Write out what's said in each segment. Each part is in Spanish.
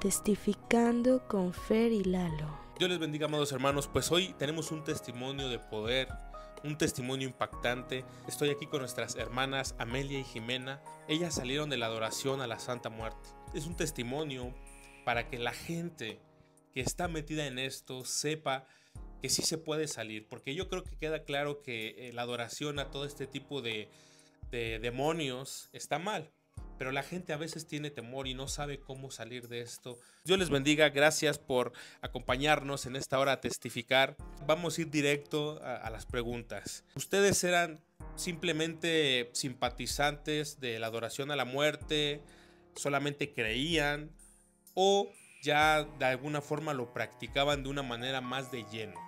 Testificando con Fer y Lalo. Dios les bendiga, amados hermanos. Pues hoy tenemos un testimonio de poder, un testimonio impactante. Estoy aquí con nuestras hermanas Amelia y Jimena. Ellas salieron de la adoración a la Santa Muerte. Es un testimonio para que la gente que está metida en esto sepa que sí se puede salir, porque yo creo que queda claro que eh, la adoración a todo este tipo de, de demonios está mal pero la gente a veces tiene temor y no sabe cómo salir de esto. Dios les bendiga, gracias por acompañarnos en esta hora a testificar. Vamos a ir directo a, las preguntas. ¿Ustedes eran simplemente simpatizantes de la adoración a la muerte? ¿Solamente creían? ¿O ya de alguna forma lo practicaban de una manera más de lleno?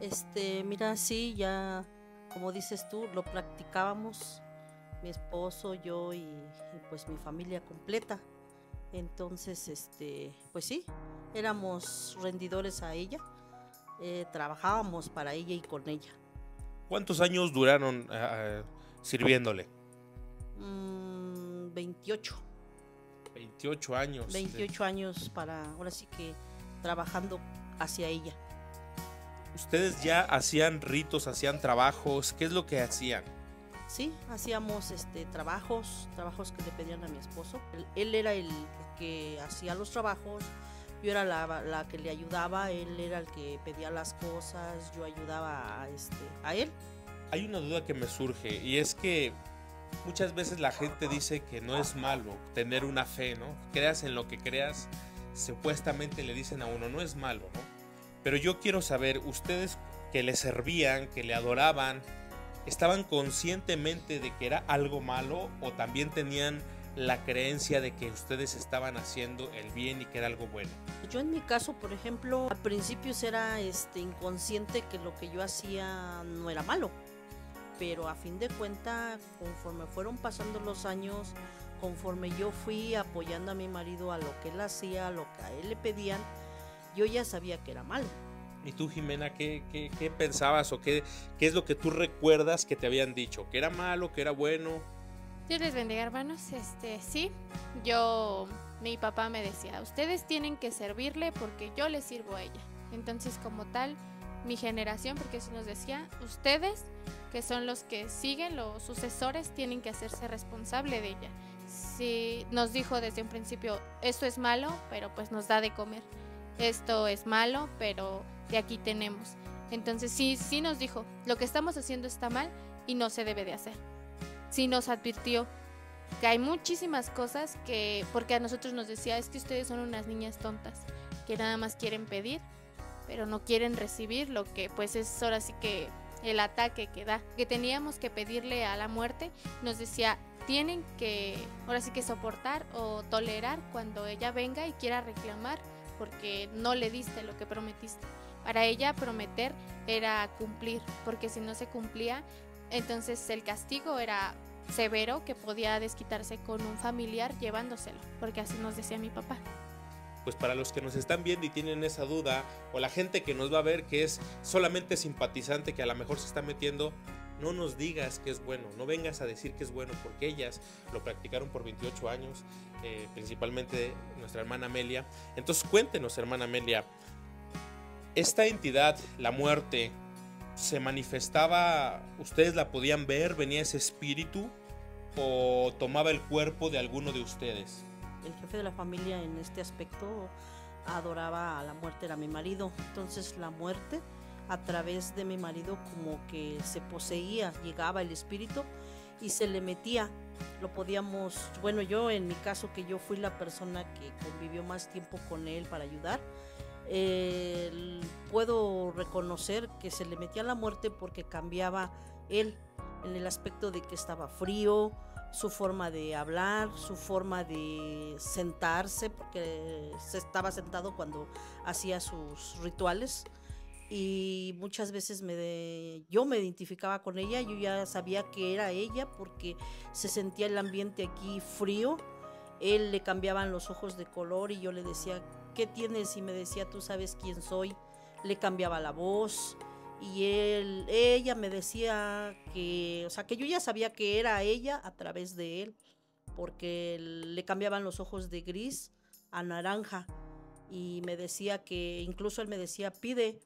Este, mira, sí, ya como dices tú, lo practicábamos mi esposo, yo y, pues mi familia completa. Entonces, este, pues sí, éramos rendidores a ella, eh, trabajábamos para ella y con ella. ¿Cuántos años duraron uh, sirviéndole? 28. Mm, 28 años. 28 años para, ahora sí que trabajando hacia ella. ¿Ustedes ya hacían ritos, hacían trabajos? ¿Qué es lo que hacían? Sí, hacíamos este, trabajos, trabajos que le pedían a mi esposo. Él, era el que hacía los trabajos, yo era la, que le ayudaba, él era el que pedía las cosas, yo ayudaba a, este, a él. Hay una duda que me surge y es que muchas veces la gente dice que no es malo tener una fe, ¿no? Creas en lo que creas, supuestamente le dicen a uno, no es malo, ¿no? Pero yo quiero saber, ustedes que le servían, que le adoraban, estaban conscientemente de que era algo malo o también tenían la creencia de que ustedes estaban haciendo el bien y que era algo bueno? Yo en mi caso, por ejemplo, a principios era este inconsciente que lo que yo hacía no era malo, pero a fin de cuenta, conforme fueron pasando los años, conforme yo fui apoyando a mi marido a lo que él hacía, a lo que a él le pedían, yo ya sabía que era malo. ¿Y tú, Jimena, qué, qué, pensabas o qué, qué es lo que tú recuerdas que te habían dicho? ¿Que era malo, que era bueno? Dios les bendiga, hermanos. Este, sí, yo, mi papá me decía, ustedes tienen que servirle porque yo les sirvo a ella. Entonces, como tal, mi generación, porque eso nos decía, ustedes, que son los que siguen, los sucesores, tienen que hacerse responsable de ella. Sí, nos dijo desde un principio, esto es malo, pero pues nos da de comer. Esto es malo, pero de aquí tenemos. Entonces sí, sí nos dijo, lo que estamos haciendo está mal y no se debe de hacer. Sí nos advirtió que hay muchísimas cosas que, porque a nosotros nos decía, es que ustedes son unas niñas tontas, que nada más quieren pedir, pero no quieren recibir lo que pues es ahora sí que el ataque que da, que teníamos que pedirle a la muerte, nos decía, tienen que ahora sí que soportar o tolerar cuando ella venga y quiera reclamar porque no le diste lo que prometiste. Para ella prometer era cumplir, porque si no se cumplía, entonces el castigo era severo que podía desquitarse con un familiar llevándoselo, porque así nos decía mi papá. Pues para los que nos están viendo y tienen esa duda, o la gente que nos va a ver que es solamente simpatizante, que a lo mejor se está metiendo, no nos digas que es bueno, no vengas a decir que es bueno, porque ellas lo practicaron por 28 años, eh, principalmente nuestra hermana Amelia. Entonces cuéntenos, hermana Amelia, esta entidad, la muerte, se manifestaba, ustedes la podían ver, venía ese espíritu o tomaba el cuerpo de alguno de ustedes. El jefe de la familia en este aspecto adoraba a la muerte, era mi marido. Entonces la muerte a través de mi marido como que se poseía, llegaba el espíritu y se le metía. Lo podíamos, bueno, yo en mi caso que yo fui la persona que convivió más tiempo con él para ayudar, puedo reconocer que se le metía la muerte porque cambiaba él en el aspecto de que estaba frío, su forma de hablar, su forma de sentarse, porque se estaba sentado cuando hacía sus rituales. Y muchas veces yo me identificaba con ella, yo ya sabía que era ella porque se sentía el ambiente aquí frío. Él le cambiaban los ojos de color y yo le decía ¿qué tienes? Y me decía, tú sabes quién soy. Le cambiaba la voz y él, ella me decía que, o sea, que yo ya sabía que era ella a través de él, porque le cambiaban los ojos de gris a naranja y me decía que, incluso él me decía, pide,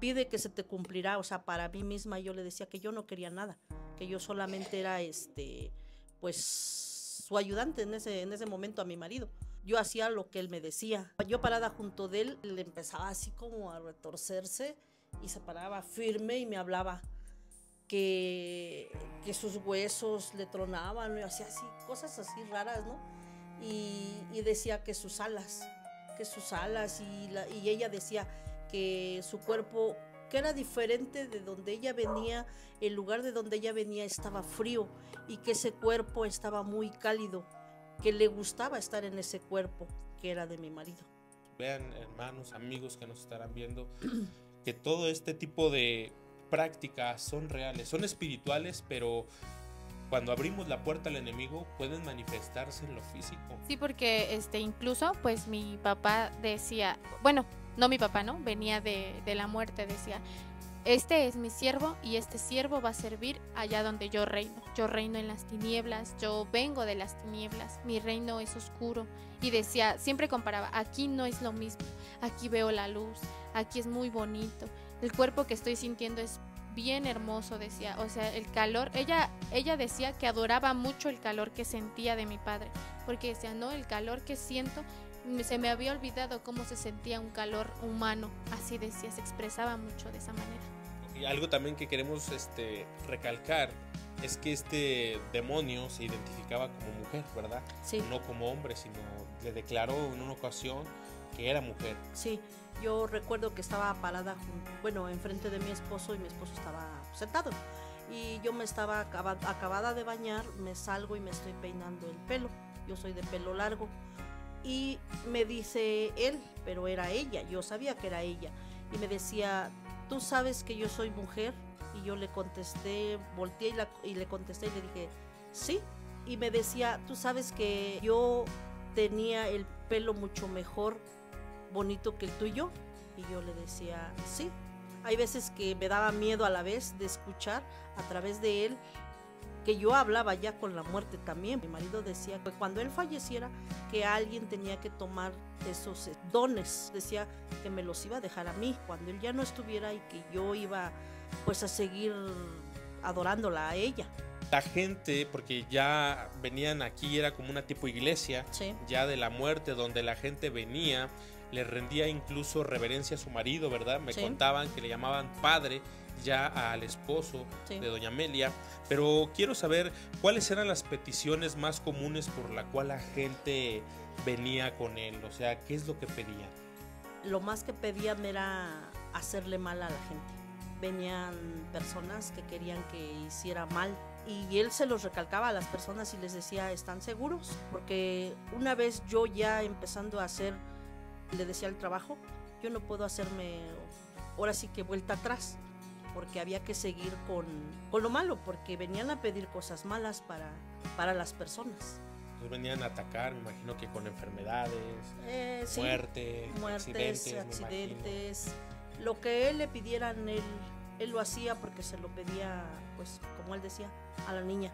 pide que se te cumplirá, o sea, para mí misma yo le decía que yo no quería nada, que yo solamente era, este, pues, su ayudante en ese, en ese momento a mi marido. Yo hacía lo que él me decía. Yo parada junto de él, le empezaba así como a retorcerse y se paraba firme y me hablaba que, que sus huesos le tronaban, y hacía así, cosas así raras, ¿no? Y, y decía que sus alas, que sus alas y, la- y ella decía que su cuerpo que era diferente de donde ella venía, el lugar de donde ella venía estaba frío y que ese cuerpo estaba muy cálido, que le gustaba estar en ese cuerpo que era de mi marido. Vean, hermanos, amigos que nos estarán viendo, que todo este tipo de prácticas son reales, son espirituales, pero cuando abrimos la puerta al enemigo pueden manifestarse en lo físico. Sí, porque este incluso pues mi papá decía, bueno, no mi papá, ¿no? Venía de, de la muerte, decía, este es mi siervo y este siervo va a servir allá donde yo reino. Yo reino en las tinieblas, yo vengo de las tinieblas, mi reino es oscuro. Y decía, siempre comparaba, aquí no es lo mismo, aquí veo la luz, aquí es muy bonito, el cuerpo que estoy sintiendo es bien hermoso, decía, o sea, el calor, ella, ella decía que adoraba mucho el calor que sentía de mi padre, porque decía, no, el calor que siento, se me había olvidado cómo se sentía un calor humano, así decía, se expresaba mucho de esa manera. Y algo también que queremos este, recalcar es que este demonio se identificaba como mujer, ¿verdad? Sí. No como hombre, sino le declaró en una ocasión que era mujer. Sí, yo recuerdo que estaba parada, bueno, enfrente de mi esposo y mi esposo estaba sentado. Y yo me estaba acaba- acabada de bañar, me salgo y me estoy peinando el pelo. Yo soy de pelo largo. Y me dice él, pero era ella, yo sabía que era ella. Y me decía, ¿tú sabes que yo soy mujer? Y yo le contesté, volteé y, la- y le contesté y le dije, sí. Y me decía, ¿tú sabes que yo tenía el pelo mucho mejor bonito que el tuyo? Y yo le decía, sí. Hay veces que me daba miedo a la vez de escuchar a través de él que yo hablaba ya con la muerte también. Mi marido decía que cuando él falleciera, que alguien tenía que tomar esos eh, dones. Decía que me los iba a dejar a mí cuando él ya no estuviera y que yo iba pues a seguir adorándola a ella. La gente, porque ya venían aquí, era como una tipo iglesia, Sí. ya de la muerte, donde la gente venía, le rendía incluso reverencia a su marido, ¿verdad? Me Sí. contaban que le llamaban padre ya al esposo Sí. de doña Amelia, pero quiero saber cuáles eran las peticiones más comunes por la cual la gente venía con él, o sea, ¿qué es lo que pedía? lo más que pedían era hacerle mal a la gente. Venían personas que querían que hiciera mal y él se los recalcaba a las personas y les decía, ¿están seguros? Porque una vez yo ya empezando a hacer, le decía el trabajo, yo no puedo hacerme ahora sí que vuelta atrás, porque había que seguir con, con lo malo, porque venían a pedir cosas malas para, para las personas. Entonces venían a atacar, me imagino que con enfermedades, Eh, sí. muerte, muertes, accidentes, accidentes, lo que él le pidieran, él, él lo hacía porque se lo pedía, pues como él decía, a la niña.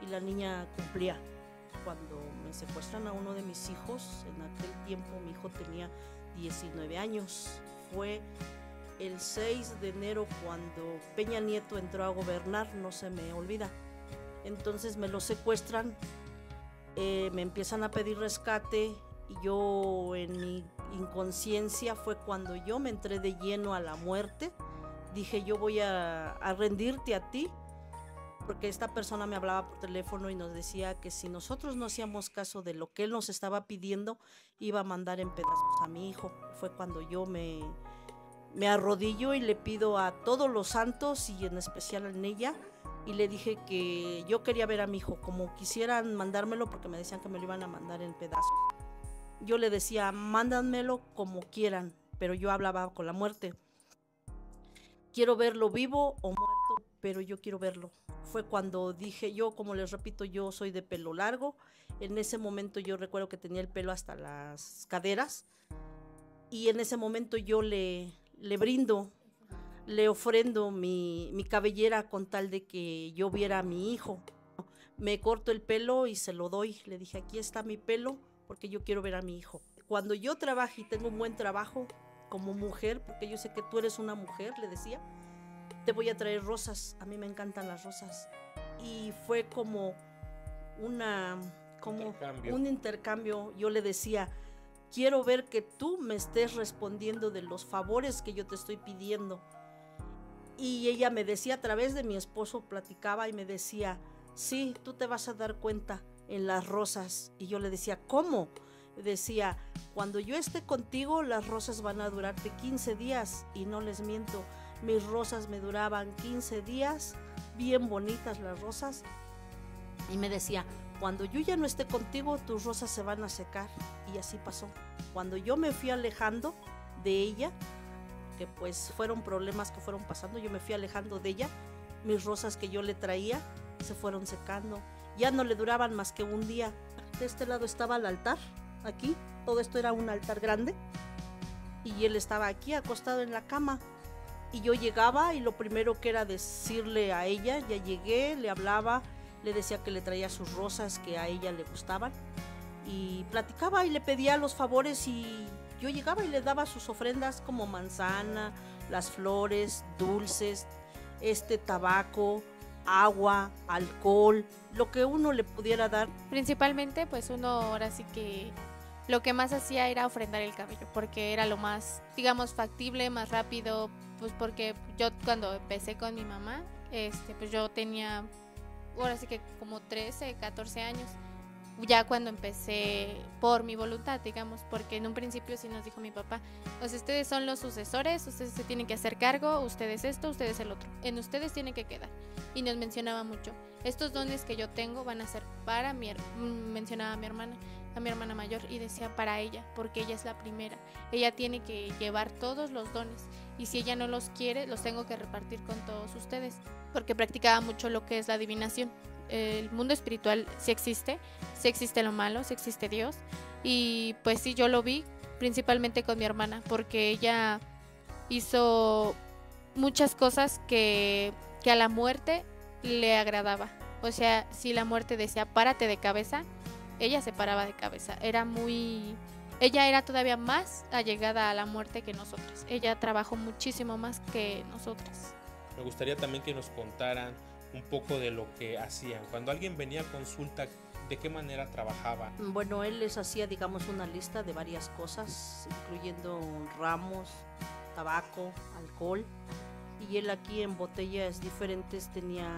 Y la niña cumplía. Cuando me secuestran a uno de mis hijos, en aquel tiempo mi hijo tenía 19 años, fue el 6 de enero cuando Peña Nieto entró a gobernar, no se me olvida. Entonces me lo secuestran, eh, me empiezan a pedir rescate y yo en mi inconsciencia fue cuando yo me entré de lleno a la muerte. Dije, yo voy a, a rendirte a ti, porque esta persona me hablaba por teléfono y nos decía que si nosotros no hacíamos caso de lo que él nos estaba pidiendo, iba a mandar en pedazos a mi hijo. Fue cuando yo me, me arrodillo y le pido a todos los santos y en especial en ella y le dije que yo quería ver a mi hijo, como quisieran mandármelo porque me decían que me lo iban a mandar en pedazos. Yo le decía, mándanmelo como quieran, pero yo hablaba con la muerte. Quiero verlo vivo o muerto, pero yo quiero verlo. Fue cuando dije, yo como les repito, yo soy de pelo largo. En ese momento yo recuerdo que tenía el pelo hasta las caderas. Y en ese momento yo le, le brindo le ofrendo mi, mi cabellera con tal de que yo viera a mi hijo. Me corto el pelo y se lo doy. Le dije, aquí está mi pelo porque yo quiero ver a mi hijo. cuando yo trabaje y tengo un buen trabajo como mujer, porque yo sé que tú eres una mujer, le decía, te voy a traer rosas. A mí me encantan las rosas. Y fue como una como Intercambio. un intercambio. Yo le decía, quiero ver que tú me estés respondiendo de los favores que yo te estoy pidiendo. Y ella me decía, a través de mi esposo, platicaba y me decía, sí, tú te vas a dar cuenta en las rosas. Y yo le decía, ¿cómo? Decía, cuando yo esté contigo, las rosas van a durarte 15 días. Y no les miento, mis rosas me duraban 15 días, bien bonitas las rosas. Y me decía, cuando yo ya no esté contigo, tus rosas se van a secar. Y así pasó. Cuando yo me fui alejando de ella, que pues fueron problemas que fueron pasando, yo me fui alejando de ella, mis rosas que yo le traía se fueron secando. Ya no le duraban más que un día. De este lado estaba el altar, aquí, todo esto era un altar grande. Y él estaba aquí acostado en la cama. Y yo llegaba y lo primero que era decirle a ella, ya llegué, le hablaba, le decía que le traía sus rosas que a ella le gustaban. Y platicaba y le pedía los favores y yo llegaba y le daba sus ofrendas como manzana, las flores, dulces, este tabaco, agua, alcohol, lo que uno le pudiera dar. Principalmente, pues uno ahora sí que lo que más hacía era ofrendar el cabello, porque era lo más, digamos, factible, más rápido, pues porque yo cuando empecé con mi mamá, este, pues yo tenía, ahora sí que como 13, 14 años, ya cuando empecé por mi voluntad, digamos, porque en un principio sí nos dijo mi papá, pues ustedes son los sucesores, ustedes se tienen que hacer cargo, ustedes esto, ustedes el otro, en ustedes tienen que quedar. Y nos mencionaba mucho, estos dones que yo tengo van a ser para mi, mm, mencionaba mi hermana, a mi hermana mayor y decía para ella, porque ella es la primera. Ella tiene que llevar todos los dones y si ella no los quiere, los tengo que repartir con todos ustedes, porque practicaba mucho lo que es la adivinación. El mundo espiritual sí existe, sí existe lo malo, sí existe Dios y pues sí yo lo vi principalmente con mi hermana, porque ella hizo muchas cosas que, que a la muerte le agradaba. O sea, si la muerte decía párate de cabeza, ella se paraba de cabeza. Era muy... Ella era todavía más allegada a la muerte que nosotras. Ella trabajó muchísimo más que nosotras. Me gustaría también que nos contaran un poco de lo que hacían. Cuando alguien venía a consulta, ¿de qué manera trabajaba? Bueno, él les hacía, digamos, una lista de varias cosas, incluyendo ramos, tabaco, alcohol. Y él aquí en botellas diferentes tenía,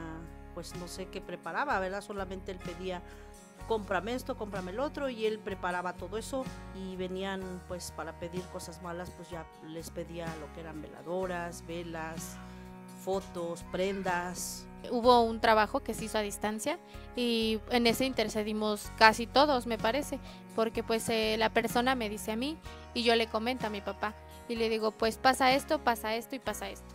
pues no sé qué preparaba, ¿verdad? Solamente él pedía, cómprame esto, cómprame el otro, y él preparaba todo eso. Y venían, pues, para pedir cosas malas, pues ya les pedía lo que eran veladoras, velas, fotos, prendas. Hubo un trabajo que se hizo a distancia y en ese intercedimos casi todos, me parece, porque pues eh, la persona me dice a mí y yo le comento a mi papá y le digo, pues pasa esto, pasa esto y pasa esto.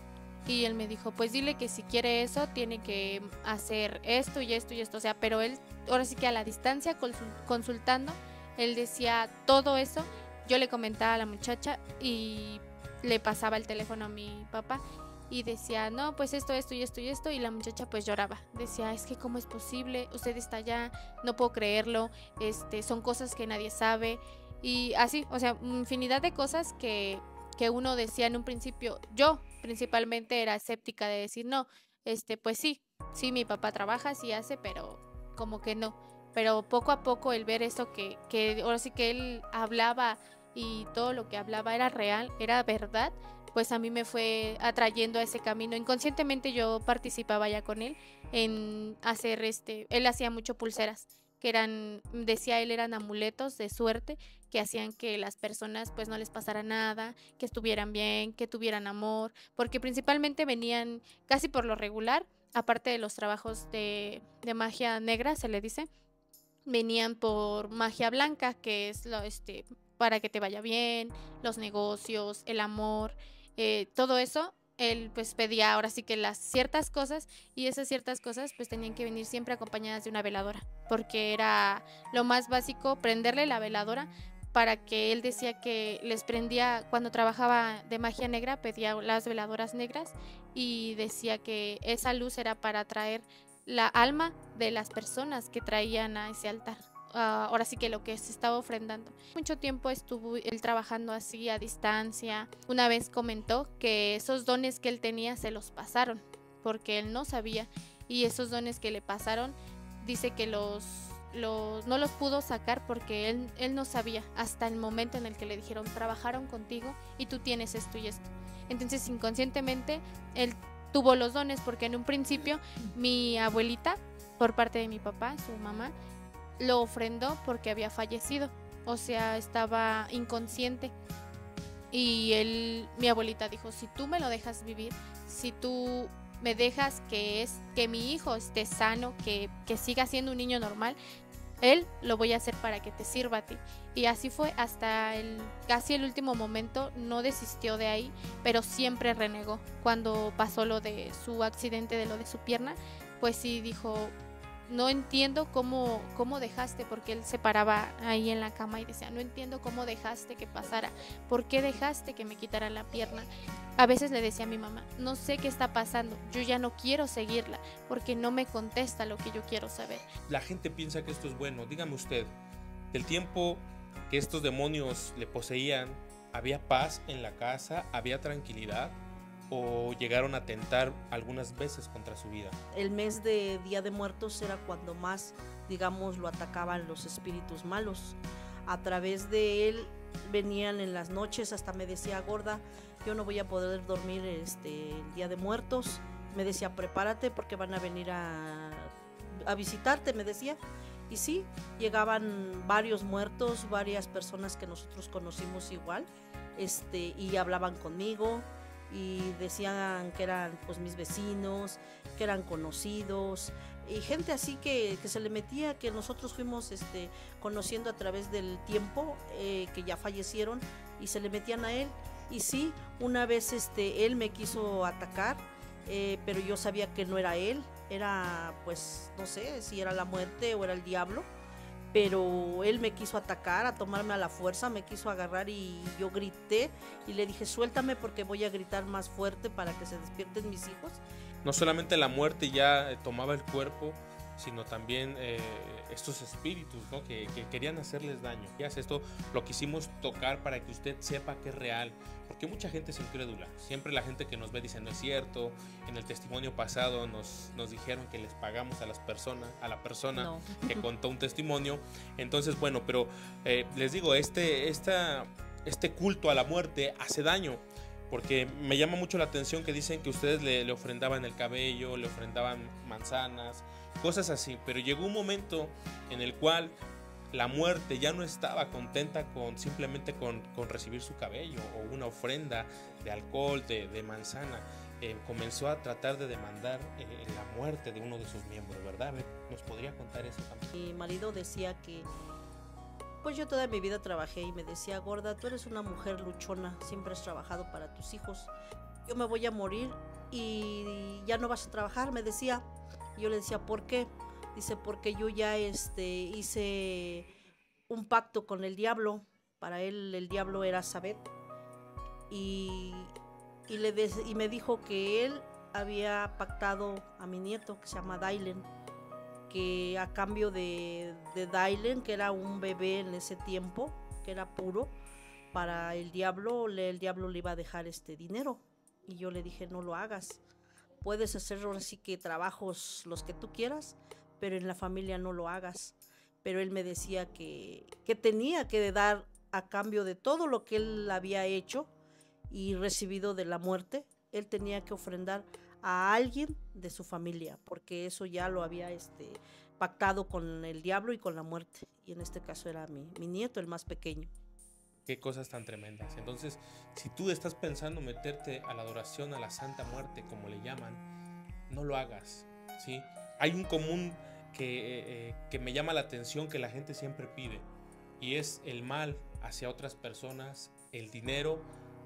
Y él me dijo, pues dile que si quiere eso, tiene que hacer esto y esto y esto. O sea, pero él, ahora sí que a la distancia, consul- consultando, él decía todo eso. Yo le comentaba a la muchacha y le pasaba el teléfono a mi papá y decía, no, pues esto, esto y esto y esto. Y la muchacha pues lloraba. Decía, es que cómo es posible, usted está allá, no puedo creerlo, este, son cosas que nadie sabe. Y así, o sea, infinidad de cosas que, que uno decía en un principio, yo principalmente era escéptica de decir, no, este, pues sí, sí, mi papá trabaja, sí hace, pero como que no. Pero poco a poco el ver eso que, que ahora sí que él hablaba y todo lo que hablaba era real, era verdad, pues a mí me fue atrayendo a ese camino. Inconscientemente yo participaba ya con él en hacer este, él hacía mucho pulseras que eran, decía él, eran amuletos de suerte que hacían que las personas pues no les pasara nada, que estuvieran bien, que tuvieran amor, porque principalmente venían casi por lo regular, aparte de los trabajos de, de magia negra, se le dice, venían por magia blanca, que es lo, este, para que te vaya bien, los negocios, el amor, eh, todo eso. Él pues pedía ahora sí que las ciertas cosas y esas ciertas cosas pues tenían que venir siempre acompañadas de una veladora, porque era lo más básico prenderle la veladora para que él decía que les prendía cuando trabajaba de magia negra, pedía las veladoras negras y decía que esa luz era para atraer la alma de las personas que traían a ese altar. Ah, ahora sí que lo que se estaba ofrendando. Mucho tiempo estuvo él trabajando así a distancia. Una vez comentó que esos dones que él tenía se los pasaron porque él no sabía y esos dones que le pasaron dice que los, los no los pudo sacar porque él, él no sabía hasta el momento en el que le dijeron trabajaron contigo y tú tienes esto y esto. Entonces inconscientemente él tuvo los dones porque en un principio mi abuelita por parte de mi papá, su mamá, lo ofrendó porque había fallecido, o sea, estaba inconsciente. Y él, mi abuelita dijo, si tú me lo dejas vivir, si tú me dejas que es que mi hijo esté sano, que, que siga siendo un niño normal, él lo voy a hacer para que te sirva a ti. Y así fue hasta el casi el último momento, no desistió de ahí, pero siempre renegó. Cuando pasó lo de su accidente, de lo de su pierna, pues sí dijo, no entiendo cómo, cómo dejaste, porque él se paraba ahí en la cama y decía, no entiendo cómo dejaste que pasara, por qué dejaste que me quitara la pierna. A veces le decía a mi mamá, no sé qué está pasando, yo ya no quiero seguirla, porque no me contesta lo que yo quiero saber. La gente piensa que esto es bueno, dígame usted, del tiempo que estos demonios le poseían, ¿había paz en la casa? ¿Había tranquilidad? O llegaron a tentar algunas veces contra su vida. El mes de Día de Muertos era cuando más, digamos, lo atacaban los espíritus malos. A través de él venían en las noches, hasta me decía, gorda, yo no voy a poder dormir este, el Día de Muertos. Me decía, prepárate porque van a venir a, a visitarte, me decía. Y sí, llegaban varios muertos, varias personas que nosotros conocimos igual, este, y hablaban conmigo, y decían que eran pues mis vecinos, que eran conocidos y gente así que, que se le metía, que nosotros fuimos este, conociendo a través del tiempo, eh, que ya fallecieron y se le metían a él. Y sí, una vez este, él me quiso atacar, eh, pero yo sabía que no era él, era pues no sé si era la muerte o era el diablo pero él me quiso atacar, a tomarme a la fuerza, me quiso agarrar y yo grité y le dije, suéltame porque voy a gritar más fuerte para que se despierten mis hijos. No solamente la muerte ya eh, tomaba el cuerpo, sino también eh, estos espíritus ¿no? que, querían hacerles daño. Y esto lo quisimos tocar para que usted sepa que es real, porque mucha gente es incrédula. Siempre la gente que nos ve dice no es cierto. En el testimonio pasado nos, nos dijeron que les pagamos a las personas, a la persona que contó un testimonio. Entonces, bueno, pero eh, les digo, este, esta, este culto a la muerte hace daño porque me llama mucho la atención que dicen que ustedes le, le, ofrendaban el cabello, le ofrendaban manzanas, cosas así. Pero llegó un momento en el cual la muerte ya no estaba contenta con simplemente con, recibir su cabello o una ofrenda de alcohol, de, manzana. Eh, comenzó a tratar de demandar eh, la muerte de uno de sus miembros, ¿verdad? ¿Nos podría contar eso también? Mi marido decía que, pues yo toda mi vida trabajé y me decía, gorda, tú eres una mujer luchona, siempre has trabajado para tus hijos. Yo me voy a morir y ya no vas a trabajar, me decía yo le decía, ¿por qué? Dice, porque yo ya este, hice un pacto con el diablo. Para él el diablo era Sabet. Y, y, le y me dijo que él había pactado a mi nieto, que se llama Dailen, que a cambio de, de Dailen, que era un bebé en ese tiempo, que era puro, para el diablo, el diablo le iba a dejar este dinero. Y yo le dije, no lo hagas puedes hacer así que trabajos los que tú quieras, pero en la familia no lo hagas. Pero él me decía que, que tenía que dar a cambio de todo lo que él había hecho y recibido de la muerte, él tenía que ofrendar a alguien de su familia, porque eso ya lo había este, pactado con el diablo y con la muerte. Y en este caso era mi, mi nieto, el más pequeño. Qué cosas tan tremendas. Entonces, si tú estás pensando meterte a la adoración a la Santa Muerte, como le llaman, no lo hagas. ¿sí? Hay un común que, eh, que me llama la atención que la gente siempre pide, y es el mal hacia otras personas, el dinero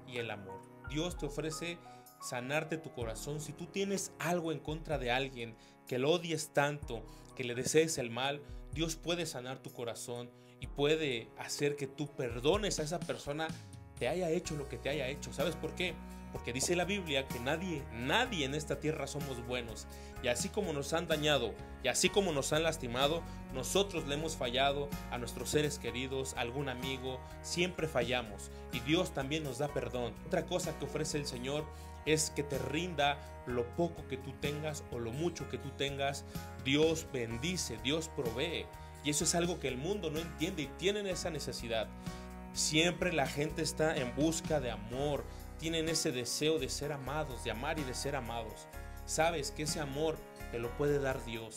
y el amor. Dios te ofrece sanarte tu corazón. Si tú tienes algo en contra de alguien, que lo odies tanto, que le desees el mal, Dios puede sanar tu corazón y puede hacer que tú perdones a esa persona te haya hecho lo que te haya hecho. ¿Sabes por qué? Porque dice la Biblia que nadie, nadie en esta tierra somos buenos. Y así como nos han dañado y así como nos han lastimado, nosotros le hemos fallado a nuestros seres queridos, a algún amigo, siempre fallamos. Y Dios también nos da perdón. Otra cosa que ofrece el Señor es que te rinda lo poco que tú tengas o lo mucho que tú tengas. Dios bendice, Dios provee. Y eso es algo que el mundo no entiende y tienen esa necesidad. Siempre la gente está en busca de amor, tienen ese deseo de ser amados, de amar y de ser amados. Sabes que ese amor te lo puede dar Dios.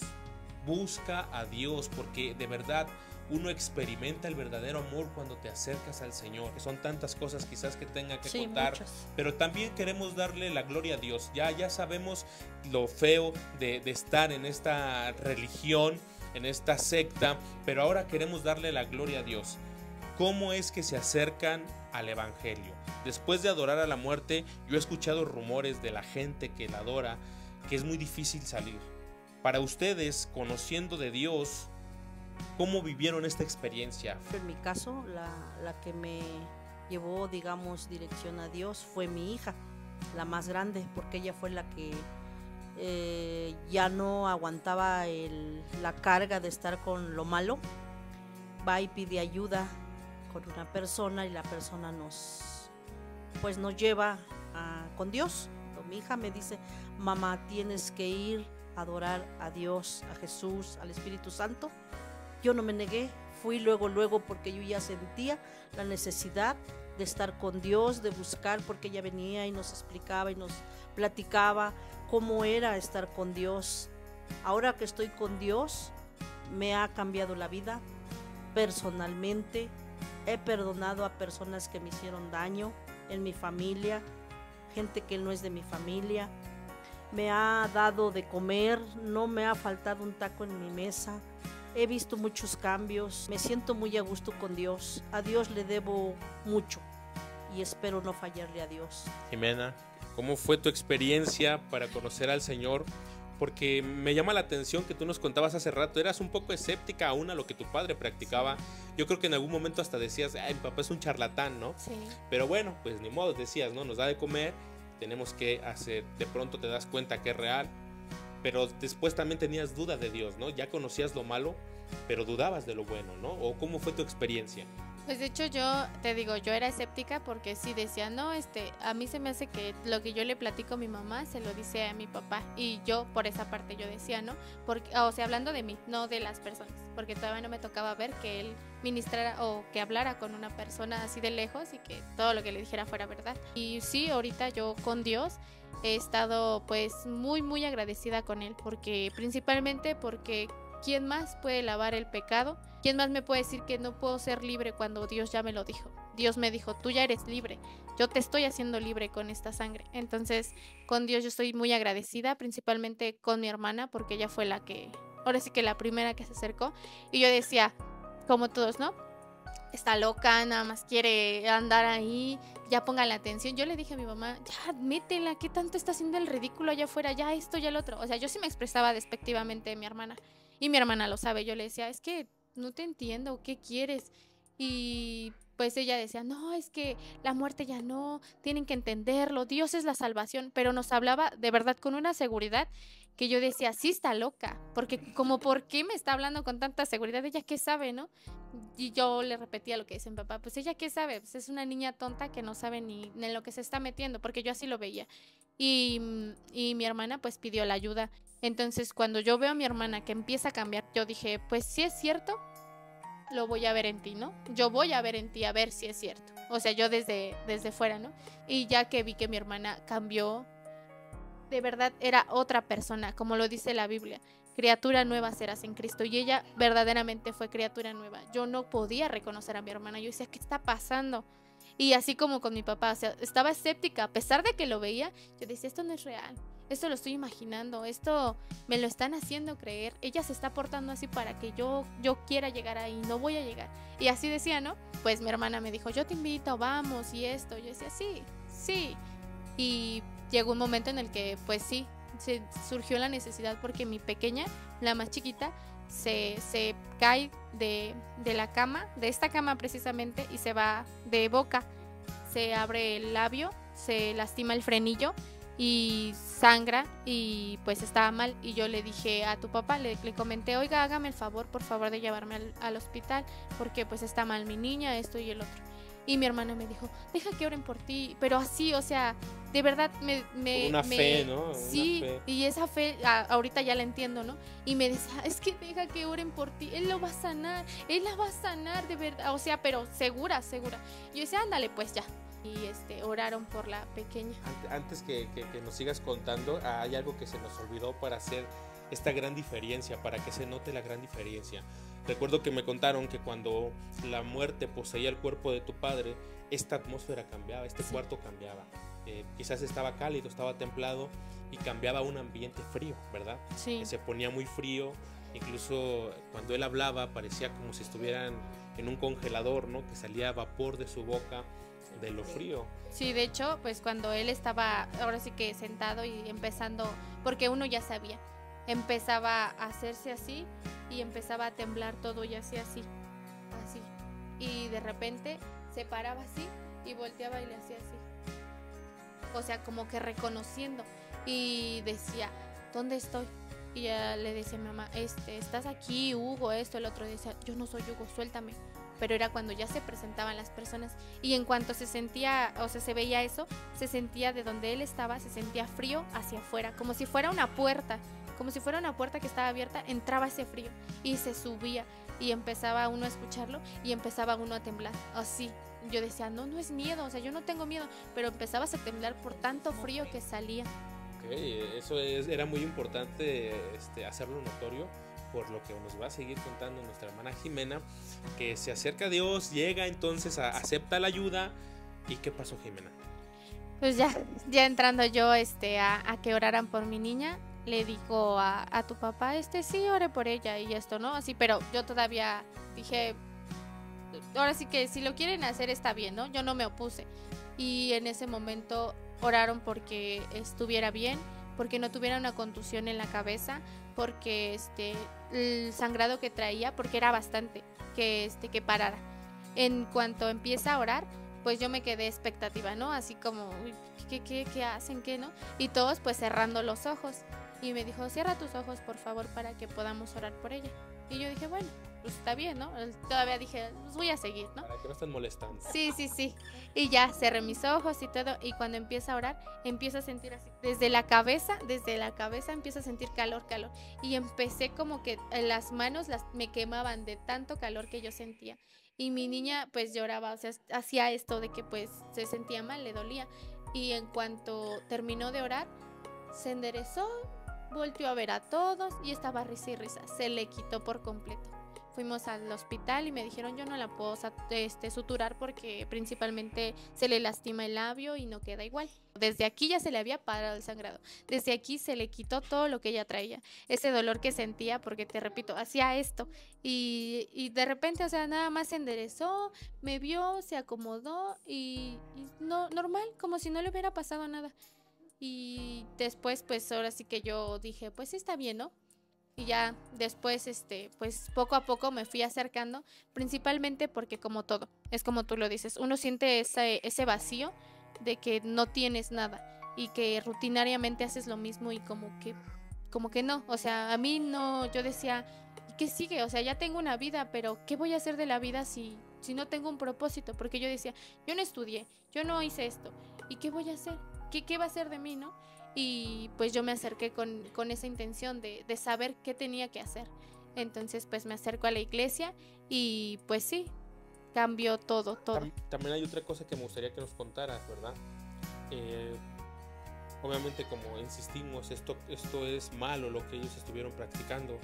Busca a Dios porque de verdad uno experimenta el verdadero amor cuando te acercas al Señor. Que son tantas cosas quizás que tenga que contar, pero también queremos darle la gloria a Dios. Ya, ya sabemos lo feo de, de estar en esta religión, en esta secta, pero ahora queremos darle la gloria a Dios. ¿Cómo es que se acercan al Evangelio? Después de adorar a la muerte, yo he escuchado rumores de la gente que la adora, que es muy difícil salir. Para ustedes, conociendo de Dios, ¿Cómo vivieron esta experiencia? En mi caso, la, que me llevó, digamos, dirección a Dios fue mi hija, la más grande, porque ella fue la que eh, ya no aguantaba la carga de estar con lo malo. Va y pide ayuda con una persona y la persona nos, pues nos lleva con Dios. mi hija me dice, mamá, tienes que ir a adorar a Dios, a Jesús, al Espíritu Santo yo no me negué, fui luego, luego porque yo ya sentía la necesidad de estar con Dios, de buscar, porque ella venía y nos explicaba y nos platicaba cómo era estar con Dios. Ahora que estoy con Dios, me ha cambiado la vida personalmente. He perdonado a personas que me hicieron daño en mi familia, gente que no es de mi familia. Me ha dado de comer, no me ha faltado un taco en mi mesa. He visto muchos cambios, me siento muy a gusto con Dios. A Dios le debo mucho y espero no fallarle a Dios. Jimena, ¿cómo fue tu experiencia para conocer al Señor? Porque me llama la atención que tú nos contabas hace rato, eras un poco escéptica aún a lo que tu padre practicaba. Yo creo que en algún momento hasta decías, ay, mi papá es un charlatán, ¿no? Sí. Pero bueno, pues ni modo, decías, ¿no? Nos da de comer, tenemos que hacer, de pronto te das cuenta que es real, pero después también tenías duda de Dios, ¿no? Ya conocías lo malo, pero dudabas de lo bueno, ¿no? ¿O cómo fue tu experiencia? Pues de hecho yo te digo, yo era escéptica porque sí decía, no, este, a mí se me hace que lo que yo le platico a mi mamá se lo dice a mi papá y yo por esa parte yo decía, ¿no? Porque, o sea, hablando de mí, no de las personas, porque todavía no me tocaba ver que él ministrara o que hablara con una persona así de lejos y que todo lo que le dijera fuera verdad. Y sí, ahorita yo con Dios he estado pues muy muy agradecida con él porque principalmente porque quién más puede lavar el pecado quién más me puede decir que no puedo ser libre cuando Dios ya me lo dijo Dios me dijo tú ya eres libre yo te estoy haciendo libre con esta sangre entonces con Dios yo estoy muy agradecida principalmente con mi hermana porque ella fue la que ahora sí que la primera que se acercó y yo decía como todos no está loca, nada más quiere andar ahí, ya pongan la atención. Yo le dije a mi mamá, ya métela, ¿qué tanto está haciendo el ridículo allá afuera? Ya esto, ya el otro. O sea, yo sí me expresaba despectivamente de mi hermana. Y mi hermana lo sabe. Yo le decía, es que no te entiendo, ¿qué quieres? Y pues ella decía, no, es que la muerte ya no, tienen que entenderlo, Dios es la salvación, pero nos hablaba de verdad con una seguridad que yo decía, sí está loca, porque como, ¿por qué me está hablando con tanta seguridad? Ella qué sabe, ¿no? Y yo le repetía lo que dice mi papá, pues ella qué sabe, pues es una niña tonta que no sabe ni, en lo que se está metiendo, porque yo así lo veía. Y, y mi hermana pues pidió la ayuda. Entonces cuando yo veo a mi hermana que empieza a cambiar, yo dije, pues sí es cierto, lo voy a ver en ti, ¿no? Yo voy a ver en ti a ver si es cierto. O sea, yo desde, desde fuera, ¿no? Y ya que vi que mi hermana cambió, de verdad era otra persona, como lo dice la Biblia. Criatura nueva serás en Cristo. Y ella verdaderamente fue criatura nueva. Yo no podía reconocer a mi hermana. Yo decía, ¿qué está pasando? Y así como con mi papá, o sea, estaba escéptica. A pesar de que lo veía, yo decía, esto no es real. Esto lo estoy imaginando. Esto me lo están haciendo creer. Ella se está portando así para que yo, yo quiera llegar ahí. No voy a llegar. Y así decía, ¿no? Pues mi hermana me dijo, yo te invito, vamos y esto. Yo decía, sí, sí. Y llegó un momento en el que, pues sí, se surgió la necesidad porque mi pequeña, la más chiquita, se, se cae de, de, la cama, de esta cama precisamente, y se va de boca. se abre el labio, se lastima el frenillo y sangra y pues estaba mal y yo le dije a tu papá, le, comenté, oiga, hágame el favor, por favor, de llevarme al, al hospital porque pues está mal mi niña, esto y el otro. Y mi hermana me dijo, deja que oren por ti, pero así, o sea, de verdad me... me Una me- fe, ¿no? Una Sí, fe. y esa fe a- ahorita ya la entiendo, ¿no? Y me decía, es que deja que oren por ti, él lo va a sanar, él la va a sanar de verdad, o sea, pero segura, segura. Yo decía, ándale, pues ya. Y este, oraron por la pequeña. Ante- Antes que, que- que nos sigas contando, hay algo que se nos olvidó para hacer esta gran diferencia, para que se note la gran diferencia. Recuerdo que me contaron que cuando la muerte poseía el cuerpo de tu padre, esta atmósfera cambiaba, este cuarto cambiaba. Eh, quizás estaba cálido, estaba templado y cambiaba a un ambiente frío, ¿verdad? Sí. se ponía muy frío, incluso cuando él hablaba parecía como si estuvieran en un congelador, ¿no? Que salía vapor de su boca de lo frío. Sí, de hecho, pues cuando él estaba ahora sí que sentado y empezando, porque uno ya sabía, empezaba a hacerse así y empezaba a temblar todo y así, así, así. Y de repente se paraba así y volteaba y le hacía así. O sea, como que reconociendo y decía, ¿dónde estoy? Y ya le decía mamá, este, estás aquí, Hugo, esto, el otro decía, yo no soy Hugo, suéltame. Pero era cuando ya se presentaban las personas y en cuanto se sentía, o sea, se veía eso, se sentía de donde él estaba, se sentía frío hacia afuera, como si fuera una puerta, como si fuera una puerta que estaba abierta, entraba ese frío y se subía y empezaba uno a escucharlo y empezaba uno a temblar, así. Yo decía, no, no es miedo, o sea, yo no tengo miedo, pero empezabas a temblar por tanto frío que salía. Ok, eso es- era muy importante este, hacerlo notorio por lo que nos va a seguir contando nuestra hermana Jimena, que se acerca a Dios, llega entonces, a, acepta la ayuda. ¿Y qué pasó Jimena? Pues ya, ya entrando yo este, a, a que oraran por mi niña, le digo a, a tu papá, este sí, ore por ella y esto, ¿no? Así, pero yo todavía dije, ahora sí que si lo quieren hacer está bien, ¿no? Yo no me opuse. Y en ese momento oraron porque estuviera bien, porque no tuviera una contusión en la cabeza, porque este el sangrado que traía, porque era bastante, que este que parara. En cuanto empieza a orar, pues yo me quedé expectativa, ¿no? Así como, "Uy, ¿qué, qué, qué hacen? ¿Qué no? Y todos pues cerrando los ojos. Y me dijo, cierra tus ojos, por favor, para que podamos orar por ella. Y yo dije, bueno, pues está bien, ¿no? Todavía dije, pues voy a seguir, ¿no? Para que no estén molestando. Sí, sí, sí. Y ya cerré mis ojos y todo. Y cuando empieza a orar, empiezo a sentir así. Desde la cabeza, desde la cabeza empiezo a sentir calor, calor. Y empecé como que eh, las manos las, me quemaban de tanto calor que yo sentía. Y mi niña pues lloraba, o sea, hacía esto de que pues se sentía mal, le dolía. Y en cuanto terminó de orar, se enderezó, volteó a ver a todos y estaba risa y risa. Se le quitó por completo fuimos al hospital y me dijeron yo no la puedo este, suturar porque principalmente se le lastima el labio y no queda igual. Desde aquí ya se le había parado el sangrado. Desde aquí se le quitó todo lo que ella traía. Ese dolor que sentía porque te repito, hacía esto. Y, y de repente, o sea, nada más se enderezó, me vio, se acomodó y, y no, normal, como si no le hubiera pasado nada. Y después, pues ahora sí que yo dije, pues está bien, ¿no? Y ya después, este, pues poco a poco me fui acercando, principalmente porque como todo, es como tú lo dices, uno siente ese, ese vacío de que no tienes nada y que rutinariamente haces lo mismo y como que, como que no, o sea, a mí no, yo decía, ¿y qué sigue? O sea, ya tengo una vida, pero ¿qué voy a hacer de la vida si, si no tengo un propósito? Porque yo decía, yo no estudié, yo no hice esto, ¿y qué voy a hacer? ¿Qué, qué va a ser de mí, no? y pues yo me acerqué con, con esa intención de, de saber qué tenía que hacer. Entonces pues me acerco a la iglesia y pues sí, cambió todo, todo. Tam- también hay otra cosa que me gustaría que nos contaras, ¿verdad? Eh, obviamente, como insistimos, esto, esto es malo lo que ellos estuvieron practicando.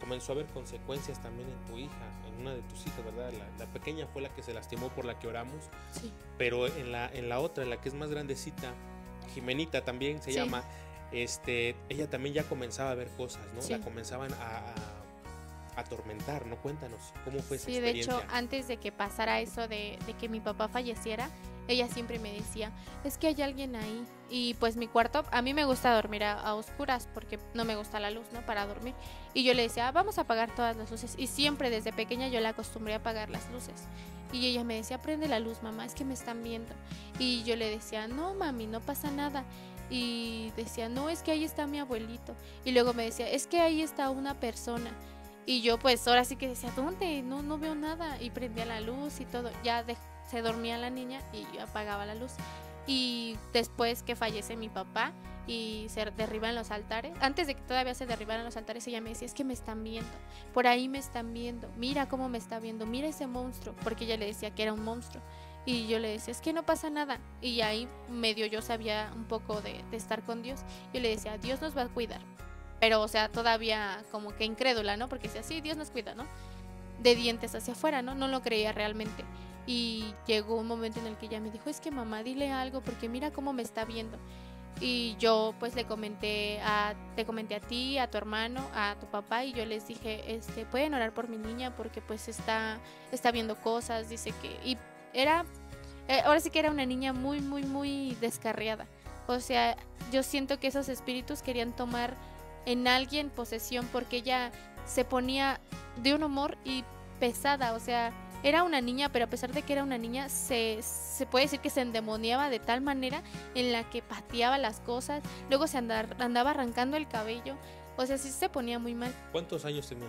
Comenzó a haber consecuencias también en tu hija, en una de tus hijas, ¿verdad? La, la pequeña fue la que se lastimó por la que oramos, Sí. pero en la, en la otra, en la que es más grandecita, Jimenita también se Sí. llama, este, ella también ya comenzaba a ver cosas, ¿no? Sí. La comenzaban a, a- a atormentar, ¿no? Cuéntanos, ¿cómo fue esa Sí, de experiencia? hecho, antes de que pasara eso de, de que mi papá falleciera, ella siempre me decía, es que hay alguien ahí. Y pues mi cuarto, a mí me gusta dormir a, oscuras porque no me gusta la luz, ¿no? Para dormir. Y yo le decía, ah, vamos a apagar todas las luces. Y siempre desde pequeña yo la acostumbré a apagar las luces. Y ella me decía, prende la luz, mamá, es que me están viendo. Y yo le decía, no, mami, no pasa nada. Y decía, no, es que ahí está mi abuelito. Y luego me decía, es que ahí está una persona. Y yo pues ahora sí que decía, ¿dónde? No, no veo nada. Y prendía la luz y todo. Ya se dormía la niña y yo apagaba la luz. Y después que fallece mi papá y se derriban los altares, antes de que todavía se derribaran los altares, ella me decía, es que me están viendo, por ahí me están viendo, mira cómo me está viendo, mira ese monstruo, porque ella le decía que era un monstruo. Y yo le decía, es que no pasa nada. Y ahí medio yo sabía un poco de, de estar con Dios. Yo le decía, Dios nos va a cuidar. Pero, o sea, todavía como que incrédula, ¿no? Porque decía, sí, Dios nos cuida, ¿no? De dientes hacia afuera, ¿no? No lo creía realmente. Y llegó un momento en el que ella me dijo, es que mamá, dile algo porque mira cómo me está viendo. Y yo pues le comenté a, te comenté a ti, a tu hermano, a tu papá y yo les dije, este, pueden orar por mi niña porque pues está, está viendo cosas, dice que, y era, eh, ahora sí que era una niña muy, muy, muy descarriada. O sea, yo siento que esos espíritus querían tomar en alguien posesión porque ella se ponía de un humor y pesada, o sea, era una niña, pero a pesar de que era una niña, se, se puede decir que se endemoniaba de tal manera en la que pateaba las cosas, luego se andaba, andaba arrancando el cabello, o sea, sí se ponía muy mal. ¿Cuántos años tenía?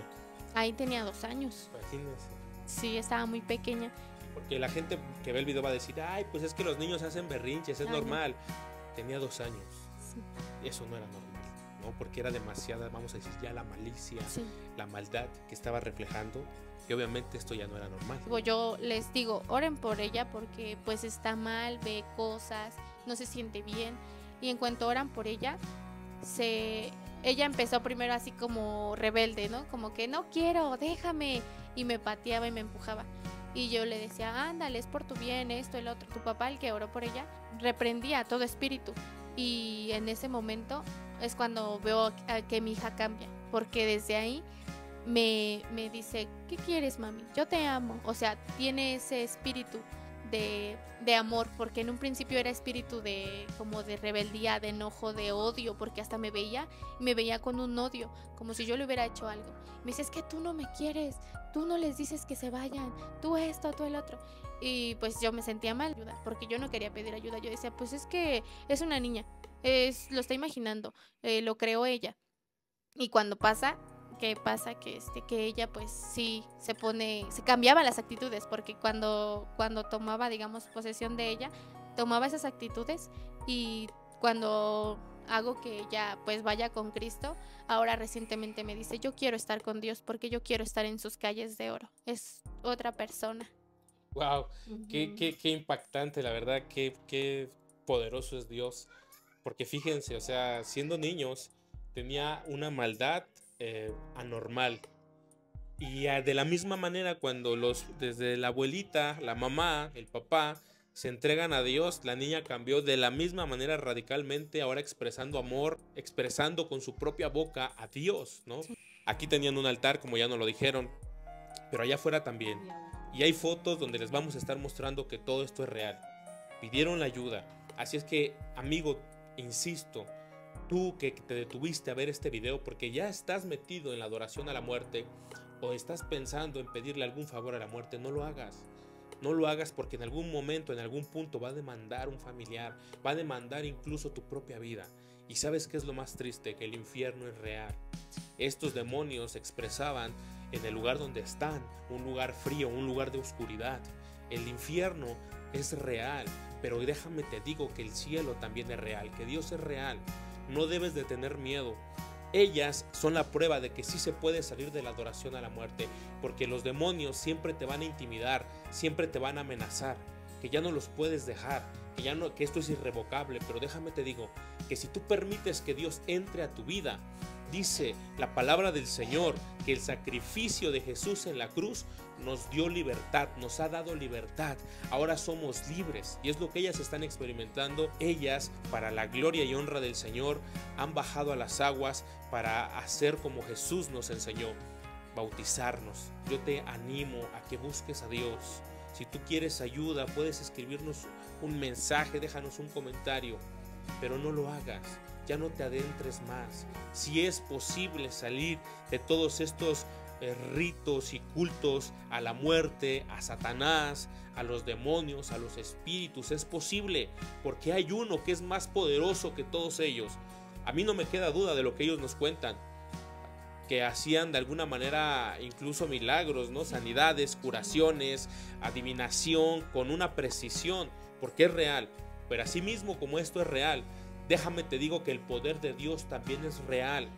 Ahí tenía dos años. Imagínense. Sí, estaba muy pequeña. Porque la gente que ve el video va a decir, ay, pues es que los niños hacen berrinches, es normal. Tenía dos años. Sí. Eso no era normal. ¿No? Porque era demasiada, vamos a decir, ya la malicia, la maldad que estaba reflejando y obviamente esto ya no era normal. Yo les digo, oren por ella porque pues está mal, ve cosas, no se siente bien. Y en cuanto oran por ella, se ella empezó primero así como rebelde, ¿no? Como que no quiero, déjame. Y me pateaba y me empujaba. Y yo le decía, ándale, es por tu bien, esto, el otro. Tu papá, el que oró por ella, reprendía a todo espíritu. Y en ese momento es cuando veo que mi hija cambia. Porque desde ahí me, me dice, ¿qué quieres, mami? Yo te amo. O sea, tiene ese espíritu de, de, amor, porque en un principio era espíritu de como de rebeldía, de enojo, de odio, porque hasta me veía me veía con un odio, como si yo le hubiera hecho algo. Me dice, es que tú no me quieres, tú no les dices que se vayan, tú esto, tú el otro. Y pues yo me sentía mal, porque yo no quería pedir ayuda. Yo decía, pues es que es una niña, es, lo está imaginando, eh, lo creó ella. Y cuando pasa, que pasa que este que ella pues sí se pone se cambiaba las actitudes porque cuando cuando tomaba digamos posesión de ella tomaba esas actitudes y cuando hago que ella pues vaya con Cristo ahora recientemente me dice yo quiero estar con Dios porque yo quiero estar en sus calles de oro es otra persona wow qué, qué, qué, impactante la verdad qué, qué poderoso es Dios porque fíjense o sea siendo niños tenía una maldad eh, anormal. Y de la misma manera cuando los desde la abuelita, la mamá, el papá se entregan a Dios, la niña cambió de la misma manera radicalmente, ahora expresando amor, expresando con su propia boca a Dios, ¿no? Aquí tenían un altar, como ya nos lo dijeron, pero allá afuera también. Y hay fotos donde les vamos a estar mostrando que todo esto es real. Pidieron la ayuda. Así es que, amigo, insisto, tú que te detuviste a ver este video porque ya estás metido en la adoración a la muerte o estás pensando en pedirle algún favor a la muerte, no lo hagas. No lo hagas porque en algún momento, en algún punto va a demandar un familiar, va a demandar incluso tu propia vida. Y sabes qué es lo más triste, que el infierno es real. Estos demonios expresaban en el lugar donde están, un lugar frío, un lugar de oscuridad. El infierno es real, pero déjame te digo que el cielo también es real, que Dios es real no debes de tener miedo. Ellas son la prueba de que sí se puede salir de la adoración a la muerte, porque los demonios siempre te van a intimidar, siempre te van a amenazar, que ya no los puedes dejar, que ya no que esto es irrevocable, pero déjame te digo que si tú permites que Dios entre a tu vida, dice la palabra del Señor que el sacrificio de Jesús en la cruz nos dio libertad, nos ha dado libertad. Ahora somos libres y es lo que ellas están experimentando. Ellas, para la gloria y honra del Señor, han bajado a las aguas para hacer como Jesús nos enseñó, bautizarnos. Yo te animo a que busques a Dios. Si tú quieres ayuda, puedes escribirnos un mensaje, déjanos un comentario, pero no lo hagas, ya no te adentres más. Si es posible salir de todos estos eh, ritos y cultos a la muerte, a Satanás, a los demonios, a los espíritus, es posible, porque hay uno que es más poderoso que todos ellos. A mí no me queda duda de lo que ellos nos cuentan que hacían de alguna manera incluso milagros, ¿no? Sanidades, curaciones, adivinación con una precisión, porque es real. Pero asimismo como esto es real, déjame te digo que el poder de Dios también es real.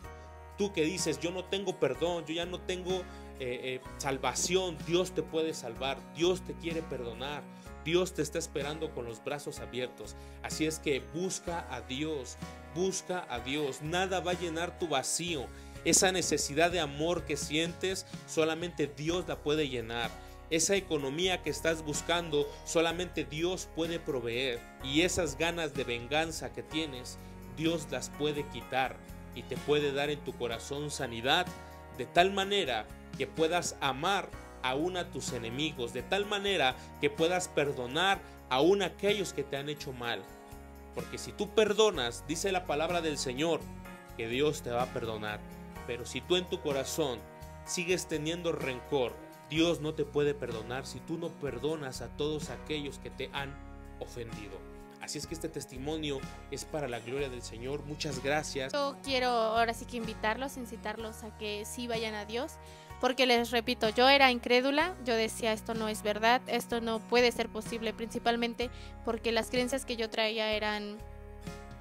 Tú que dices, yo no tengo perdón, yo ya no tengo eh, eh, salvación, Dios te puede salvar, Dios te quiere perdonar, Dios te está esperando con los brazos abiertos. Así es que busca a Dios, busca a Dios, nada va a llenar tu vacío. Esa necesidad de amor que sientes, solamente Dios la puede llenar. Esa economía que estás buscando, solamente Dios puede proveer. Y esas ganas de venganza que tienes, Dios las puede quitar y te puede dar en tu corazón sanidad de tal manera que puedas amar aún a tus enemigos, de tal manera que puedas perdonar aún a aquellos que te han hecho mal. Porque si tú perdonas, dice la palabra del Señor, que Dios te va a perdonar. Pero si tú en tu corazón sigues teniendo rencor, Dios no te puede perdonar si tú no perdonas a todos aquellos que te han ofendido. Así es que este testimonio es para la gloria del Señor. Muchas gracias. Yo quiero ahora sí que invitarlos, incitarlos a que sí vayan a Dios, porque les repito, yo era incrédula, yo decía esto no es verdad, esto no puede ser posible, principalmente porque las creencias que yo traía eran,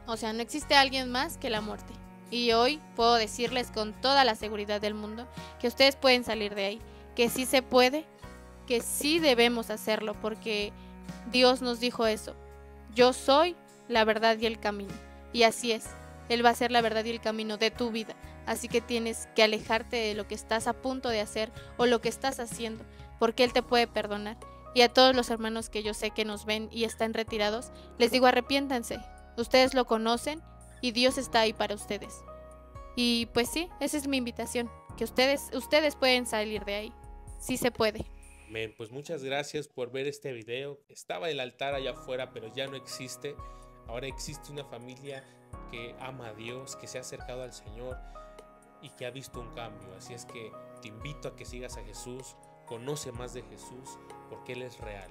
o sea, no existe alguien más que la muerte. Y hoy puedo decirles con toda la seguridad del mundo que ustedes pueden salir de ahí, que sí se puede, que sí debemos hacerlo, porque Dios nos dijo eso. Yo soy la verdad y el camino. Y así es. Él va a ser la verdad y el camino de tu vida. Así que tienes que alejarte de lo que estás a punto de hacer o lo que estás haciendo, porque Él te puede perdonar. Y a todos los hermanos que yo sé que nos ven y están retirados, les digo arrepiéntanse. Ustedes lo conocen y Dios está ahí para ustedes. Y pues sí, esa es mi invitación, que ustedes, ustedes pueden salir de ahí. Sí se puede. Amén. Pues muchas gracias por ver este video. Estaba el altar allá afuera, pero ya no existe. Ahora existe una familia que ama a Dios, que se ha acercado al Señor y que ha visto un cambio. Así es que te invito a que sigas a Jesús, conoce más de Jesús, porque Él es real.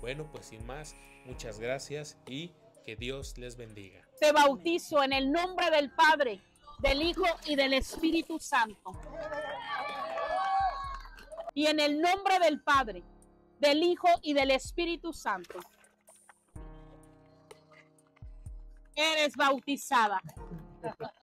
Bueno, pues sin más, muchas gracias y que Dios les bendiga. Te bautizo en el nombre del Padre, del Hijo y del Espíritu Santo. Y en el nombre del Padre, del Hijo y del Espíritu Santo. Eres bautizada.